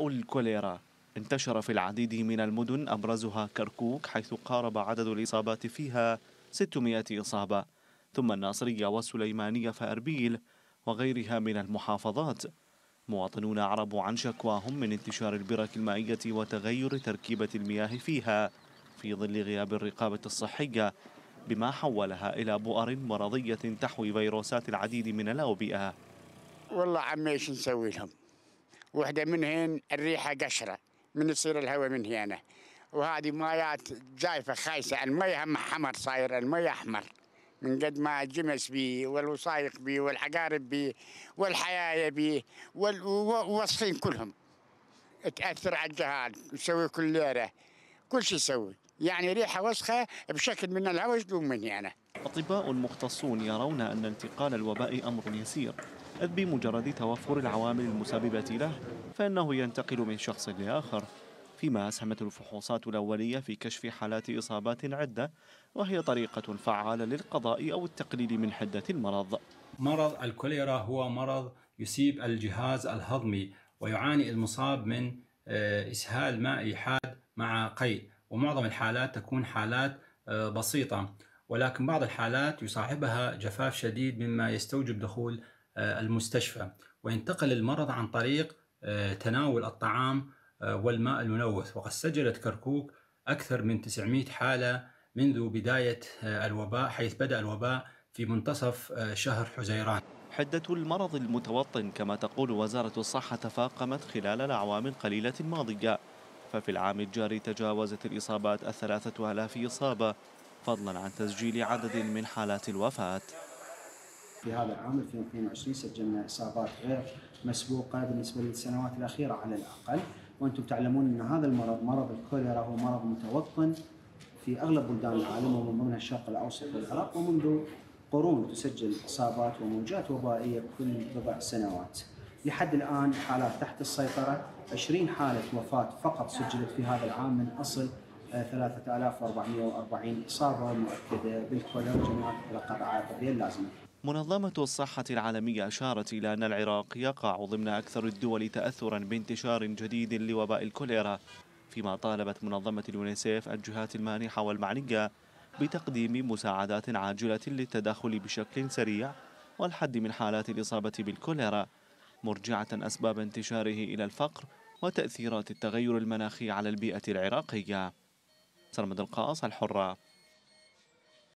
الكوليرا. انتشر في العديد من المدن أبرزها كركوك حيث قارب عدد الإصابات فيها 600 إصابة. ثم الناصرية والسليمانية فأربيل وغيرها من المحافظات. مواطنون أعربوا عن شكواهم من انتشار البرك المائية وتغير تركيبة المياه فيها في ظل غياب الرقابة الصحية بما حولها إلى بؤر مرضية تحوي فيروسات العديد من الأوبئة. والله عمي إيش نسوي لهم؟ وحده منهن الريحة قشرة من يصير الهواء من هنا وهذه مايات جايفة خايسة المية هم حمر صاير المية أحمر. من قد ما جمس بي والوصايق بي والعقارب بي والحياية بي والوصفين كلهم. تأثر على الجهاز يسوي كل ليرة كل شيء يسوي. يعني ريحة وسخة بشكل من الهواء يجدون من هنا أطباء مختصون يرون أن انتقال الوباء أمر يسير. إذ بمجرد توفر العوامل المسببة له فإنه ينتقل من شخص لآخر. فيما أسهمت الفحوصات الأولية في كشف حالات إصابات عدة وهي طريقة فعالة للقضاء أو التقليل من حدة المرض. مرض الكوليرا هو مرض يصيب الجهاز الهضمي ويعاني المصاب من إسهال مائي حاد مع قيء ومعظم الحالات تكون حالات بسيطة. ولكن بعض الحالات يصاحبها جفاف شديد مما يستوجب دخول المستشفى وينتقل المرض عن طريق تناول الطعام والماء الملوث. وقد سجلت كركوك أكثر من 900 حالة منذ بداية الوباء حيث بدأ الوباء في منتصف شهر حزيران. حدة المرض المتوطن كما تقول وزارة الصحة تفاقمت خلال الأعوام القليلة الماضية. ففي العام الجاري تجاوزت الإصابات الثلاثة آلاف إصابة فضلا عن تسجيل عدد من حالات الوفاة. في هذا العام 2022 سجلنا إصابات غير مسبوقة بالنسبة للسنوات الأخيرة على الأقل. وأنتم تعلمون أن هذا المرض مرض الكوليرا هو مرض متوطن في أغلب بلدان العالم ومن ضمنها الشرق الأوسط والعراق ومنذ قرون تسجل إصابات وموجات وبائية كل بضع سنوات. لحد الآن الحالات تحت السيطرة 20 حالة وفاة فقط سجلت في هذا العام من أصل 3440 إصابة مؤكدة بالكوليرا وجميعها تتلقى الرعاية الطبية اللازمة منظمة الصحة العالمية أشارت إلى أن العراق يقع ضمن أكثر الدول تأثرا بانتشار جديد لوباء الكوليرا فيما طالبت منظمة اليونيسيف الجهات المانحة والمعنية بتقديم مساعدات عاجلة للتدخل بشكل سريع والحد من حالات الإصابة بالكوليرا مرجعة أسباب انتشاره إلى الفقر وتأثيرات التغير المناخي على البيئة العراقية. سرمد القاص الحرة.